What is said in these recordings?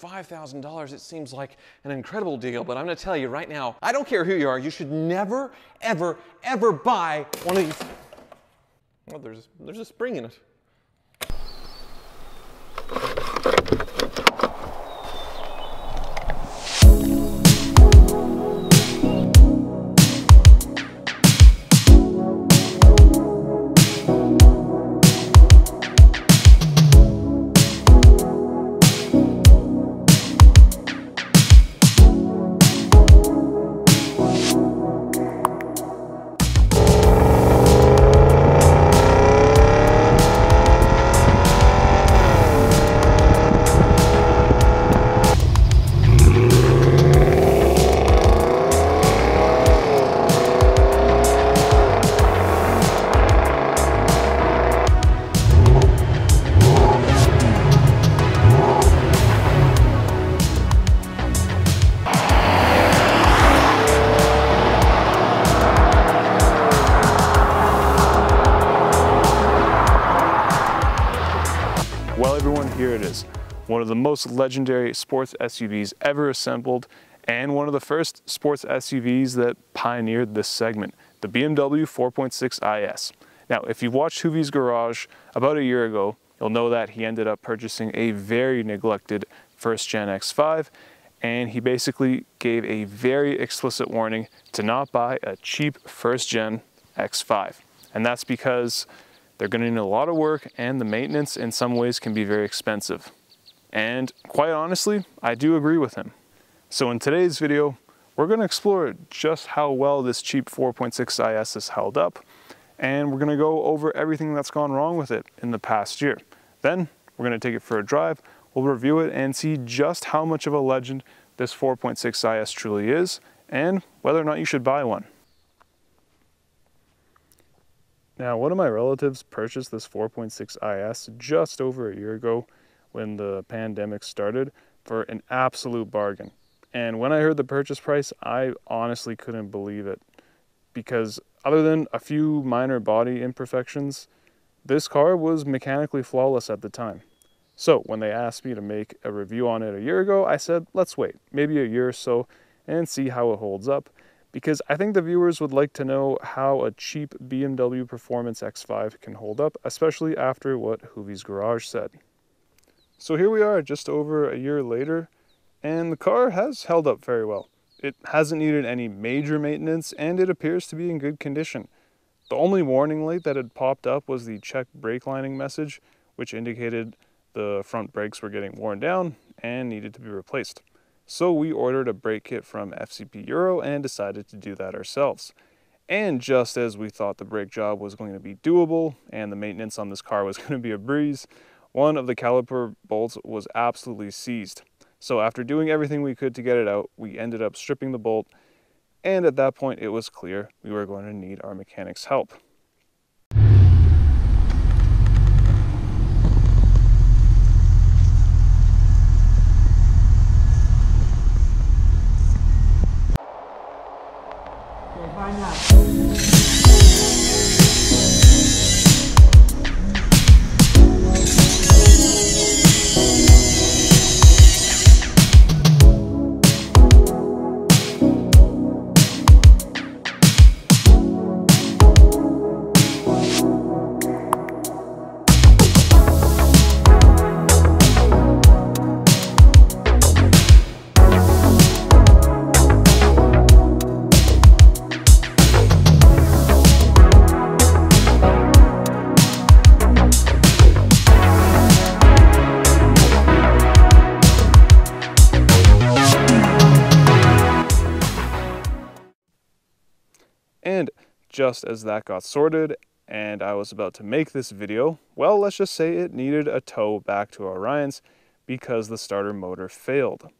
$5,000, it seems like an incredible deal, but I'm gonna tell you right now, I don't care who you are, you should never, ever, ever buy one of these. Well, there's, there's a spring in it. Well, everyone, here it is. One of the most legendary sports SUVs ever assembled, and one of the first sports SUVs that pioneered this segment, the BMW 4.6 IS. Now, if you've watched Hoovie's Garage about a year ago, you'll know that he ended up purchasing a very neglected first gen X5, and he basically gave a very explicit warning to not buy a cheap first gen X5. And that's because they're going to need a lot of work and the maintenance in some ways can be very expensive. And quite honestly, I do agree with him. So in today's video, we're going to explore just how well this cheap 4.6 IS has held up and we're going to go over everything that's gone wrong with it in the past year. Then we're going to take it for a drive, we'll review it and see just how much of a legend this 4.6 IS truly is and whether or not you should buy one. Now, one of my relatives purchased this 4.6 IS just over a year ago when the pandemic started for an absolute bargain. And when I heard the purchase price, I honestly couldn't believe it. Because other than a few minor body imperfections, this car was mechanically flawless at the time. So when they asked me to make a review on it a year ago, I said, let's wait, maybe a year or so, and see how it holds up because I think the viewers would like to know how a cheap BMW Performance X5 can hold up, especially after what Hoovie's Garage said. So here we are just over a year later, and the car has held up very well. It hasn't needed any major maintenance, and it appears to be in good condition. The only warning light that had popped up was the check brake lining message, which indicated the front brakes were getting worn down and needed to be replaced. So we ordered a brake kit from FCP Euro and decided to do that ourselves. And just as we thought the brake job was going to be doable and the maintenance on this car was going to be a breeze, one of the caliper bolts was absolutely seized. So after doing everything we could to get it out, we ended up stripping the bolt, and at that point it was clear we were going to need our mechanic's help. And just as that got sorted and I was about to make this video, well, let's just say it needed a tow back to Orion's because the starter motor failed.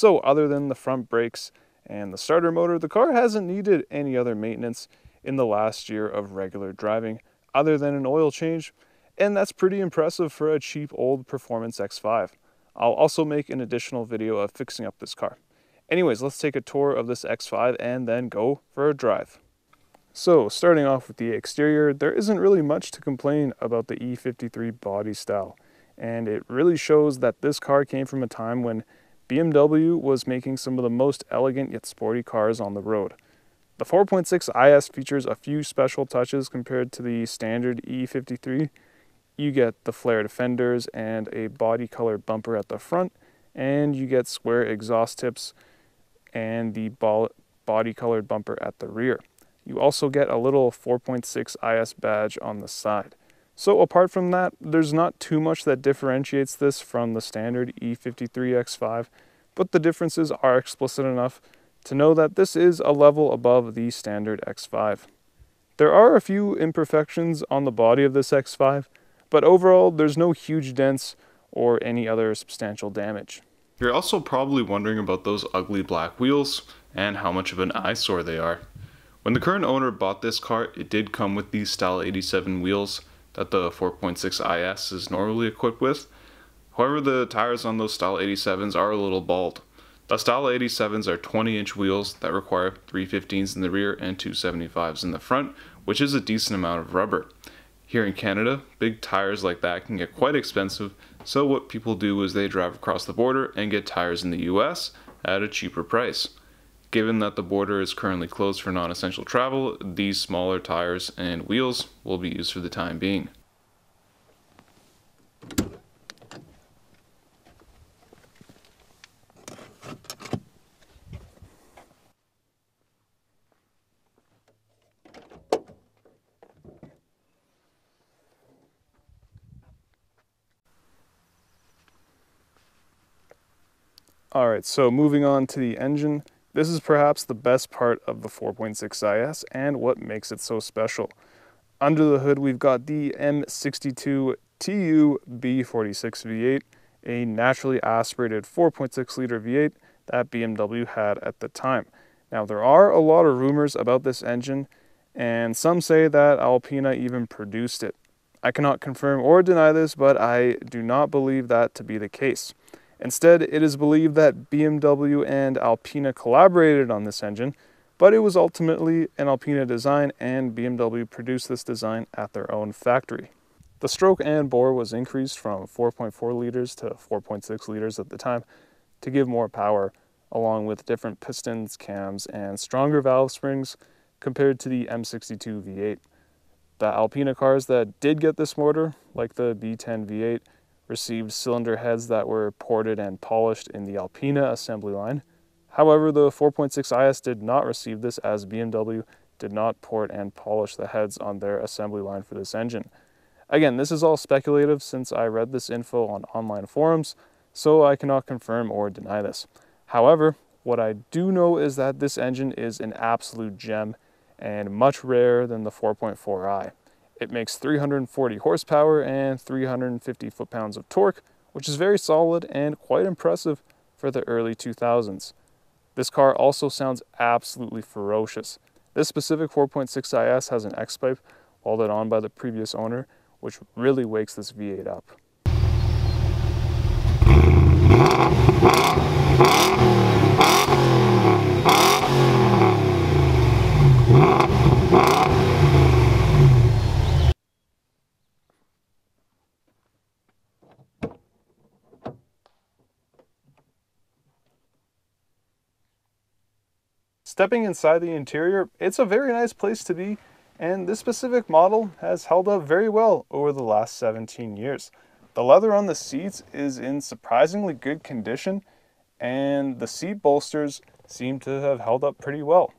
So other than the front brakes and the starter motor, the car hasn't needed any other maintenance in the last year of regular driving other than an oil change, and that's pretty impressive for a cheap old Performance X5. I'll also make an additional video of fixing up this car. Anyways, let's take a tour of this X5 and then go for a drive. So, starting off with the exterior, there isn't really much to complain about the E53 body style, and it really shows that this car came from a time when BMW was making some of the most elegant yet sporty cars on the road. The 4.6 IS features a few special touches compared to the standard E53. You get the flared fenders and a body colored bumper at the front, and you get square exhaust tips and the body colored bumper at the rear. You also get a little 4.6 IS badge on the side. So apart from that, there's not too much that differentiates this from the standard E53X5, but the differences are explicit enough to know that this is a level above the standard X5. There are a few imperfections on the body of this X5, but overall there's no huge dents or any other substantial damage. You're also probably wondering about those ugly black wheels and how much of an eyesore they are. When the current owner bought this car, it did come with these Style 87 wheels that the 4.6 IS is normally equipped with. However, the tires on those Style 87s are a little bald. The Style 87s are 20 inch wheels that require 315s in the rear and 275s in the front, which is a decent amount of rubber. Here in Canada, big tires like that can get quite expensive, so what people do is they drive across the border and get tires in the US at a cheaper price. Given that the border is currently closed for non essential travel, these smaller tires and wheels will be used for the time being. Alright, so moving on to the engine. This is perhaps the best part of the 4.6 IS and what makes it so special. Under the hood, we've got the M62 TU B46 V8, a naturally aspirated 4.6 liter V8 that BMW had at the time. Now, there are a lot of rumors about this engine, and some say that Alpina even produced it. I cannot confirm or deny this, but I do not believe that to be the case. Instead, it is believed that BMW and Alpina collaborated on this engine, but it was ultimately an Alpina design and BMW produced this design at their own factory. The stroke and bore was increased from 4.4 liters to 4.6 liters at the time to give more power, along with different pistons, cams, and stronger valve springs compared to the M62 V8. The Alpina cars that did get this motor, like the B10 V8, received cylinder heads that were ported and polished in the Alpina assembly line. However, the 4.6 IS did not receive this as BMW did not port and polish the heads on their assembly line for this engine. Again, this is all speculative since I read this info on online forums, so I cannot confirm or deny this. However, what I do know is that this engine is an absolute gem and much rarer than the 4.4i. It makes 340 horsepower and 350 foot-pounds of torque, which is very solid and quite impressive for the early 2000s. This car also sounds absolutely ferocious. This specific 4.6 IS has an X-pipe welded on by the previous owner, which really wakes this V8 up. Stepping inside the interior, it's a very nice place to be, and this specific model has held up very well over the last 17 years. The leather on the seats is in surprisingly good condition, and the seat bolsters seem to have held up pretty well.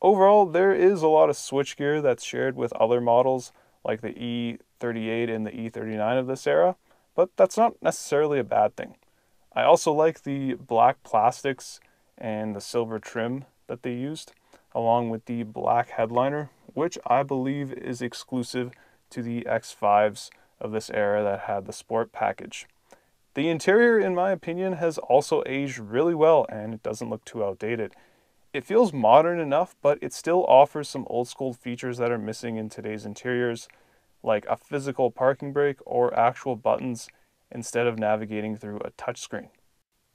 Overall, there is a lot of switchgear that's shared with other models like the E38 and the E39 of this era, but that's not necessarily a bad thing. I also like the black plastics and the silver trim that they used, along with the black headliner, which I believe is exclusive to the X5s of this era that had the sport package. The interior, in my opinion, has also aged really well and it doesn't look too outdated. It feels modern enough, but it still offers some old school features that are missing in today's interiors, like a physical parking brake or actual buttons instead of navigating through a touchscreen.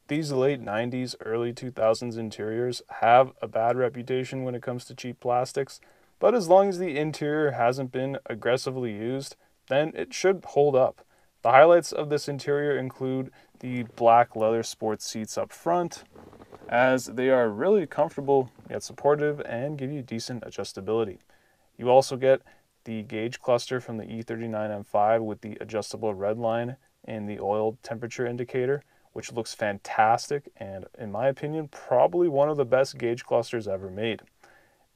These late 90s, early 2000s interiors have a bad reputation when it comes to cheap plastics, but as long as the interior hasn't been aggressively used, then it should hold up. The highlights of this interior include the black leather sports seats up front, as they are really comfortable yet supportive and give you decent adjustability. You also get the gauge cluster from the E39 M5 with the adjustable red line and the oil temperature indicator, which looks fantastic and, in my opinion, probably one of the best gauge clusters ever made.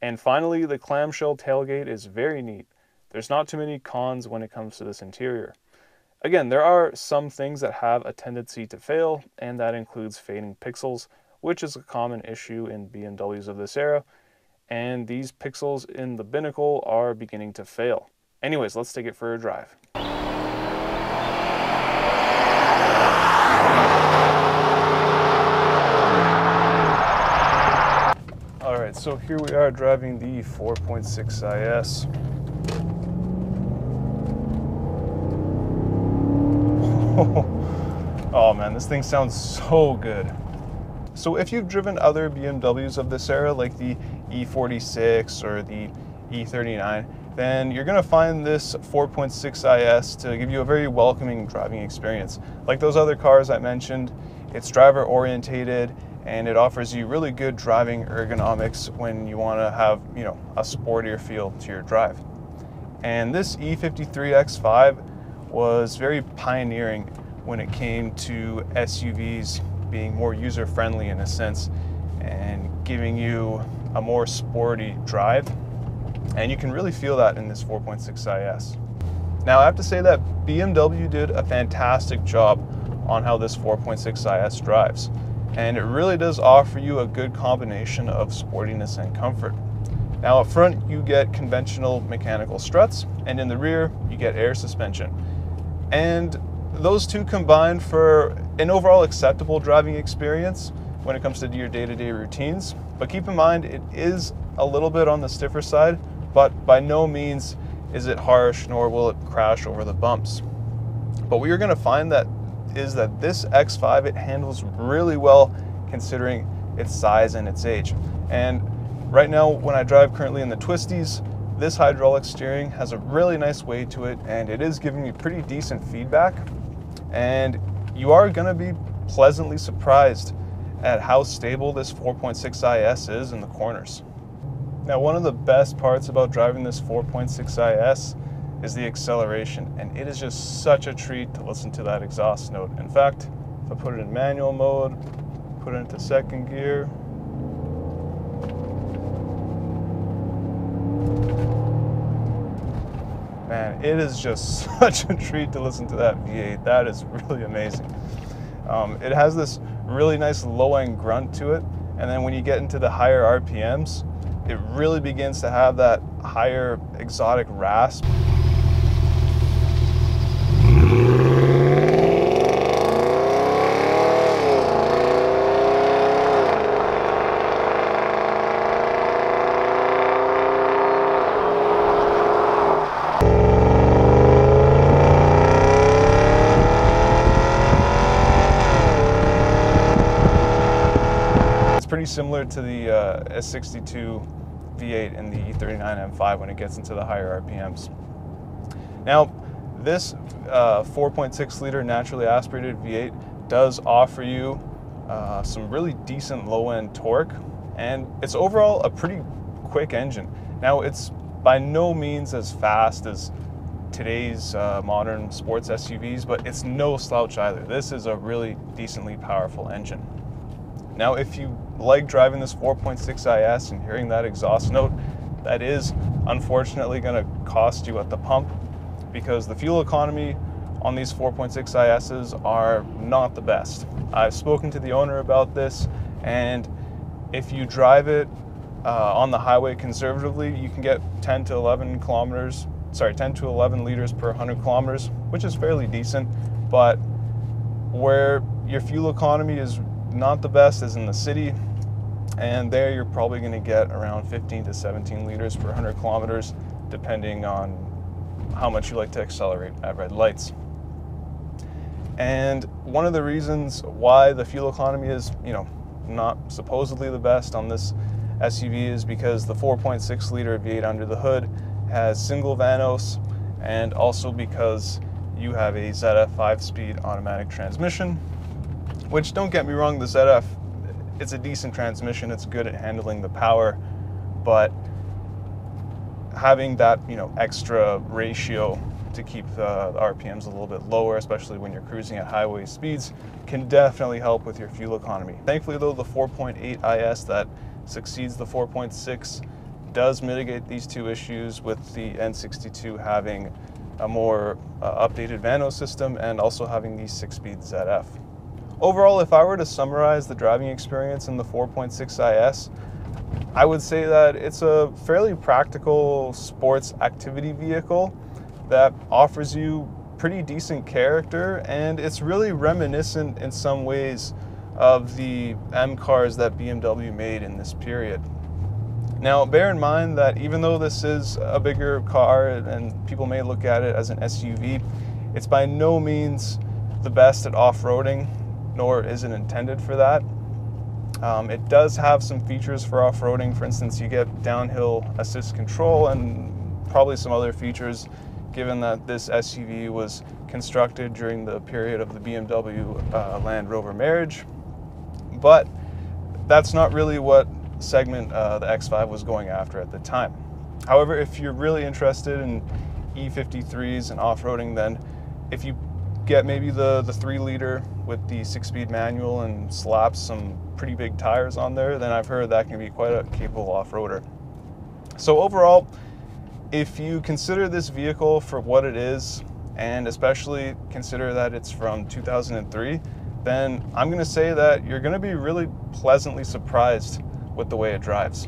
And finally, the clamshell tailgate is very neat. There's not too many cons when it comes to this interior. Again, there are some things that have a tendency to fail, and that includes fading pixels, which is a common issue in BMWs of this era, and these pixels in the binnacle are beginning to fail. Anyways, let's take it for a drive. So here we are driving the 4.6 IS. oh man, this thing sounds so good. So if you've driven other BMWs of this era, like the E46 or the E39, then you're gonna find this 4.6 IS to give you a very welcoming driving experience. Like those other cars I mentioned, it's driver orientated and it offers you really good driving ergonomics when you wanna have, you know, a sportier feel to your drive. And this E53X5 was very pioneering when it came to SUVs being more user friendly in a sense and giving you a more sporty drive. And you can really feel that in this 4.6 IS. Now, I have to say that BMW did a fantastic job on how this 4.6 IS drives. And it really does offer you a good combination of sportiness and comfort. Now, up front, you get conventional mechanical struts, and in the rear, you get air suspension. And those two combine for an overall acceptable driving experience when it comes to your day-to-day routines. But keep in mind, it is a little bit on the stiffer side, but by no means is it harsh, nor will it crash over the bumps. But what you're gonna find that is that this X5, it handles really well considering its size and its age. And right now, when I drive currently in the twisties, this hydraulic steering has a really nice weight to it and it is giving me pretty decent feedback. And you are gonna be pleasantly surprised at how stable this 4.6 IS is in the corners. Now, one of the best parts about driving this 4.6 IS is the acceleration, and it is just such a treat to listen to that exhaust note. In fact, if I put it in manual mode, put it into second gear, man, it is just such a treat to listen to that V8. That is really amazing. Um, it has this really nice low end grunt to it, and then when you get into the higher RPMs, it really begins to have that higher exotic rasp. To the uh, S62 V8 and the E39 M5 when it gets into the higher RPMs. Now, this uh, 4.6 liter naturally aspirated V8 does offer you uh, some really decent low end torque, and it's overall a pretty quick engine. Now, it's by no means as fast as today's uh, modern sports SUVs, but it's no slouch either. This is a really decently powerful engine. Now, if you like driving this 4.6 IS and hearing that exhaust note, that is unfortunately going to cost you at the pump because the fuel economy on these 4.6 ISs are not the best. I've spoken to the owner about this, and if you drive it uh, on the highway conservatively, you can get 10 to 11 kilometers, sorry, 10 to 11 liters per 100 kilometers, which is fairly decent. But Where your fuel economy is not the best is in the city, and there you're probably going to get around 15 to 17 liters per 100 kilometers, depending on how much you like to accelerate at red lights. And one of the reasons why the fuel economy is, you know, not supposedly the best on this SUV is because the 4.6 liter V8 under the hood has single Vanos and also because you have a ZF 5-speed automatic transmission, which don't get me wrong, the ZF, it's a decent transmission, it's good at handling the power, but having that, you know, extra ratio to keep the, RPMs a little bit lower, especially when you're cruising at highway speeds, can definitely help with your fuel economy. Thankfully though, the 4.8 IS that succeeds the 4.6 does mitigate these two issues with the N62 having a more uh, updated Vano system and also having the six-speed ZF. Overall, if I were to summarize the driving experience in the 4.6 IS, I would say that it's a fairly practical sports activity vehicle that offers you pretty decent character and it's really reminiscent in some ways of the M cars that BMW made in this period. Now, bear in mind that even though this is a bigger car and people may look at it as an SUV, it's by no means the best at off-roading, nor is it intended for that. Um, it does have some features for off-roading. For instance, you get downhill assist control and probably some other features given that this SUV was constructed during the period of the BMW uh, Land Rover marriage. But that's not really what segment uh, the X5 was going after at the time. However, if you're really interested in E53s and off-roading, then if you get maybe the, the three liter with the six speed manual and slap some pretty big tires on there, then I've heard that can be quite a capable off-roader. So overall, if you consider this vehicle for what it is, and especially consider that it's from 2003, then I'm gonna say that you're gonna be really pleasantly surprised with the way it drives.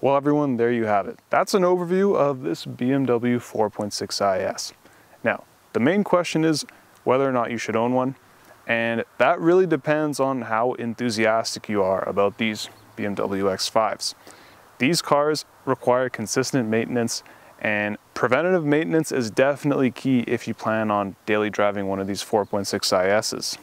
Well everyone, there you have it. That's an overview of this BMW 4.6 IS. Now, the main question is whether or not you should own one, and that really depends on how enthusiastic you are about these BMW X5s. These cars require consistent maintenance and preventative maintenance is definitely key if you plan on daily driving one of these 4.6 ISs.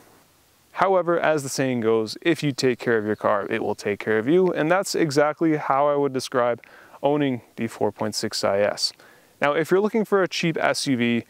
However, as the saying goes, if you take care of your car, it will take care of you. And that's exactly how I would describe owning the 4.6 IS. Now, if you're looking for a cheap SUV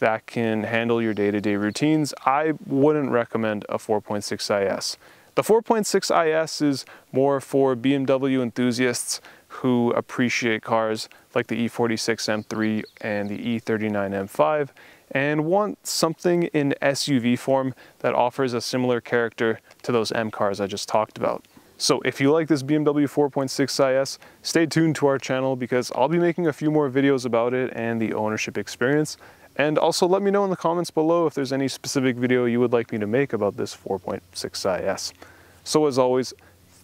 that can handle your day-to-day -day routines, I wouldn't recommend a 4.6 IS. The 4.6 IS is more for BMW enthusiasts who appreciate cars like the E46 M3 and the E39 M5 and want something in SUV form that offers a similar character to those M cars I just talked about. So if you like this BMW 4.6 IS, stay tuned to our channel because I'll be making a few more videos about it and the ownership experience. And also let me know in the comments below if there's any specific video you would like me to make about this 4.6 IS. So as always,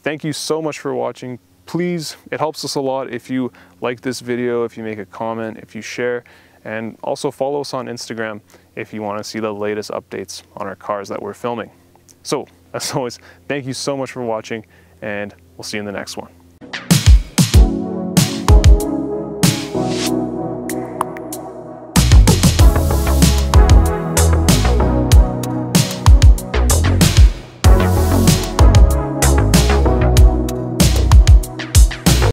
thank you so much for watching. Please, it helps us a lot if you like this video, if you make a comment, if you share, and also follow us on Instagram if you want to see the latest updates on our cars that we're filming. So, as always, thank you so much for watching, and we'll see you in the next one.